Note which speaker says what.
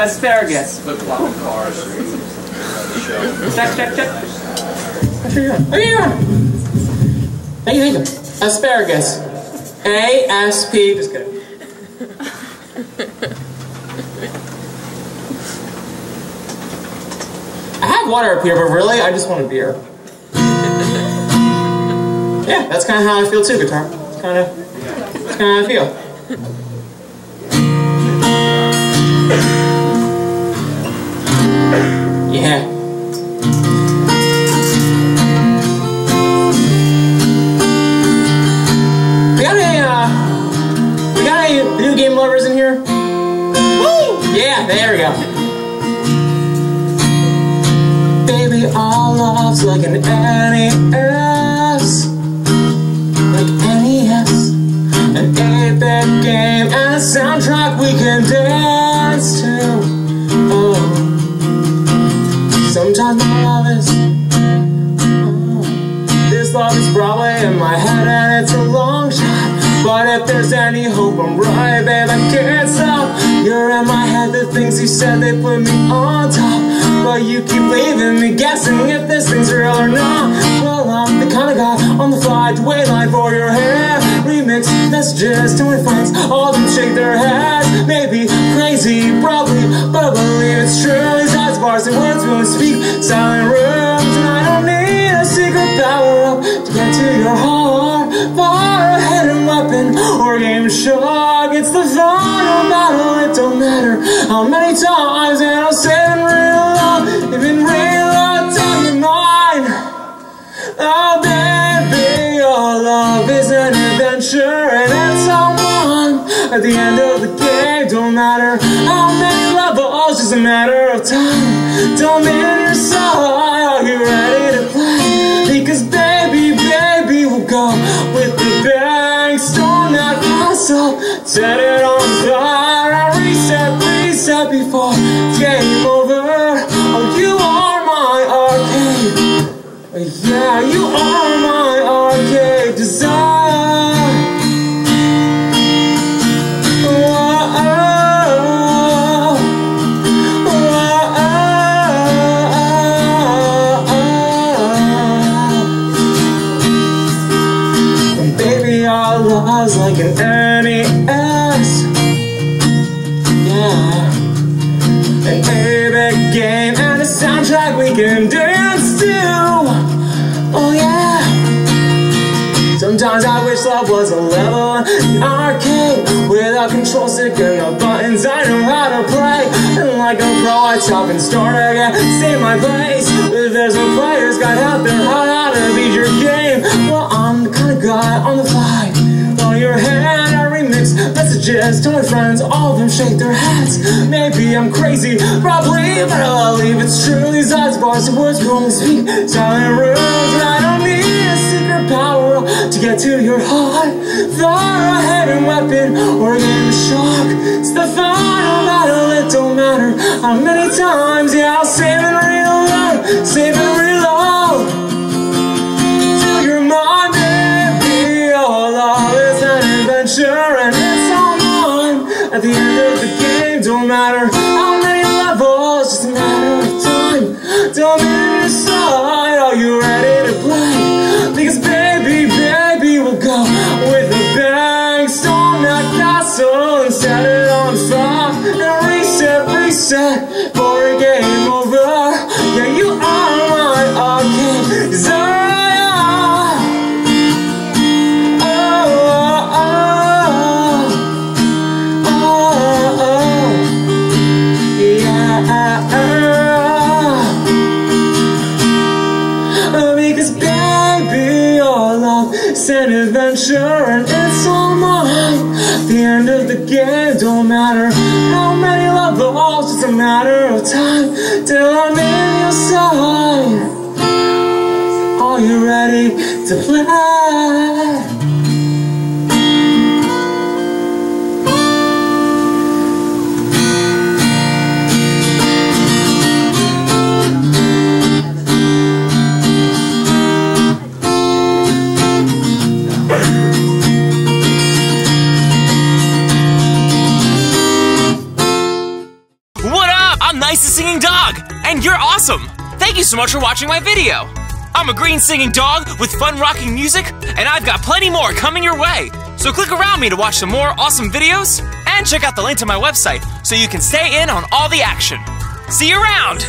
Speaker 1: Asparagus. Check, check, check.
Speaker 2: What are you doing? What are you doing? Thank you, thank you. Asparagus. A S P. Just kidding. I have water up here, but really, I just want a beer. Yeah, that's kind of how I feel too, guitar. It's kind of, that's kind of how I feel. Video game lovers in here? Woo! Yeah, there we go. Baby, our if there's any hope. I'm right, babe, I can't stop You're in my head, the things you said, they put me on top. But you keep leaving me guessing if this thing's real or not. Well, I'm the kind of guy on the fly to wait line for your hair. Remix messages to my friends, all of them shake their heads. Maybe crazy, probably, but I believe it's true. These eyes, bars, and words will speak. Silent rooms And I don't need a secret power up to get to your heart Far weapon or GameShark It's the final battle, it don't matter how many times And I'll say in real love, if in real love, tell you mine. Oh baby, your love is an adventure and it's all on At the end of the game, don't matter how many levels, just a matter of time. Tell me castle, set it on fire. I reset, reset before game over. Oh, you are my arcade. Yeah, you are my love's like an NES. Yeah. An 8-bit game and a soundtrack we can dance to. Oh yeah. Sometimes I wish love was a level an arcade Without control stick and the buttons I know how to play And like a pro I chop and start again Stay my place If there's no players got out there how to beat your game Well I'm the kind of guy on the fly to my friends All of them shake their heads. Maybe I'm crazy, probably But I'll believe it's true. These odds, bars, and words will only speak. Silent rooms and I don't need a secret power To get to your heart. Far ahead in weapon or a game of shock. It's the final battle, it don't matter How many times, yeah, I'll save real love Save real love Till you're mine, baby Your love is an adventure and all At the end of the game, don't matter how many levels Just a matter of time. Me your side, are you ready to play? Because baby, baby, we'll go with a bang. Storm that castle and set it on fire. And reset, reset for a game an adventure and it's all mine. The end of the game don't matter how many love balls, it's a matter of time till I'm in your side. Are you ready to play?
Speaker 3: I'm NIIC the Singing Dog, and you're awesome! Thank you so much for watching my video! I'm a green singing dog with fun rocking music, and I've got plenty more coming your way! So click around me to watch some more awesome videos, and check out the link to my website so you can stay in on all the action. See you around!